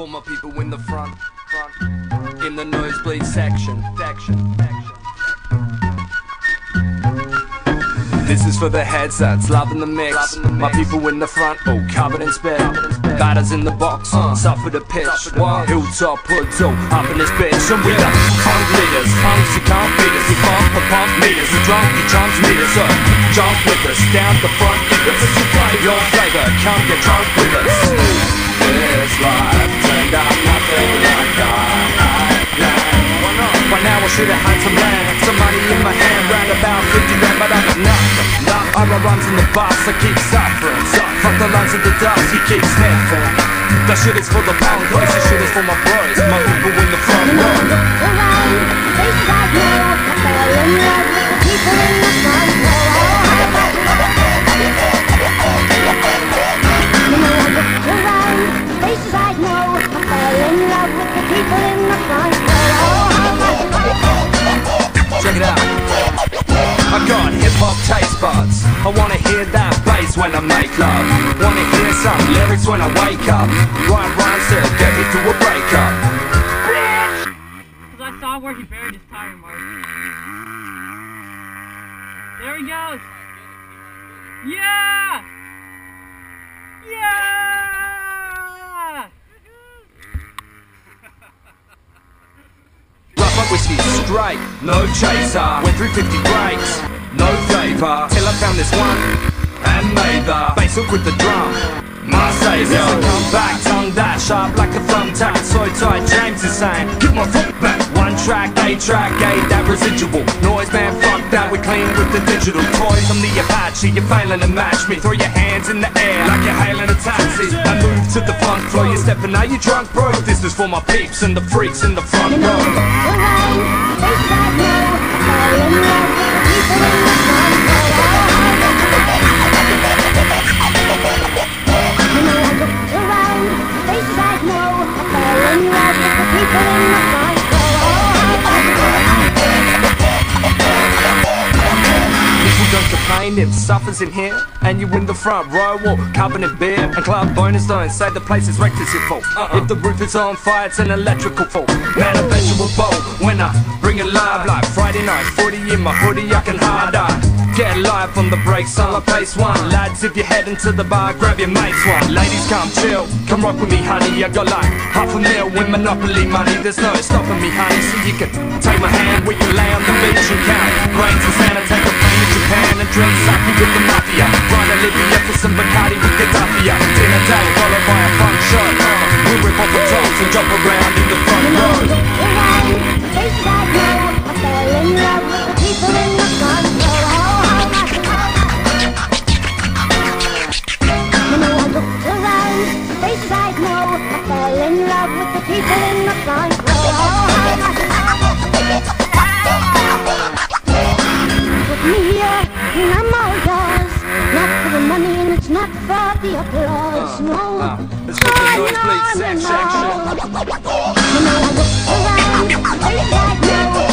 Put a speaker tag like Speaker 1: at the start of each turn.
Speaker 1: For my people in the front, front, in the nosebleed section, section, section. This is for the headsets, loving the mix.
Speaker 2: Loving the
Speaker 1: My
Speaker 2: mix.
Speaker 1: people in the front, all covered in spit.
Speaker 2: Covered in spit.
Speaker 1: Batters in the box,
Speaker 2: Uh.
Speaker 1: suffer the pitch.
Speaker 2: Pitch.
Speaker 1: Hilltop put two up in this bitch. And we the punk leaders, punks you can't beat us. We bump the pump meters, the drunk you chumps meet us. So jump with us, down the front, eat us. Your flavor, come get drunk with us. This life not? Now I should have had some land, some money in my hand, round about 50 grand, but I got nothing. Nothing. I got rhymes in the box I keep suffering. Fuck the lines of the dust, he keeps sniffing. That shit is for the boys, this shit is for my bros, my people in the front row.
Speaker 3: I
Speaker 1: make love. Wanna hear some lyrics when I wake up. Write rhymes to get me through a breakup.
Speaker 4: Cause I saw where he buried his tire mark. There he goes! Yeah! Yeah!
Speaker 1: Rough up whiskey straight, no chaser. Went through 50 breaks, no flavor. Till I found this one and made the bass hook with the drum. My savior, back, tongue that sharp like a thumbtack. So tight, James is saying, get my foot back. One track, A track, A that residual noise, man. Fuck that, we clean with the digital toys. I'm the Apache, you're failing to match me. Throw your hands in the air like you're hailing a taxi. I move to the front floor, you're stepping out, you drunk, bro. This is for my peeps and the freaks in the front row. If suffers in here? And you in the front row covered in beer. And club bonus don't say the place is wrecked as your fault uh-uh. If the roof is on fire it's an electrical fault. Man I bet you a bowl when I bring it live Like Friday night. Footy in my hoodie I can hard eye Get live on the brakes on the pace one. Lads if you're heading to the bar grab your mates one. Ladies come chill, come rock with me honey. I got like half a mil with monopoly money. There's no stopping me honey So you can take my hand. We can lay on the beach and count Grains of Santa take a plane to Japan. and drink sake with the mafia. Run to Libya for some Bacardi with Dinner followed by a fun show. We rip off the tops and jump around in the front row.
Speaker 3: People in I fell in love with the people in the front the applause, no.
Speaker 1: uh, it's for the
Speaker 3: No,
Speaker 1: nosebleed
Speaker 3: no,
Speaker 1: sex
Speaker 3: no,
Speaker 1: section.
Speaker 3: You know I looked around, know, I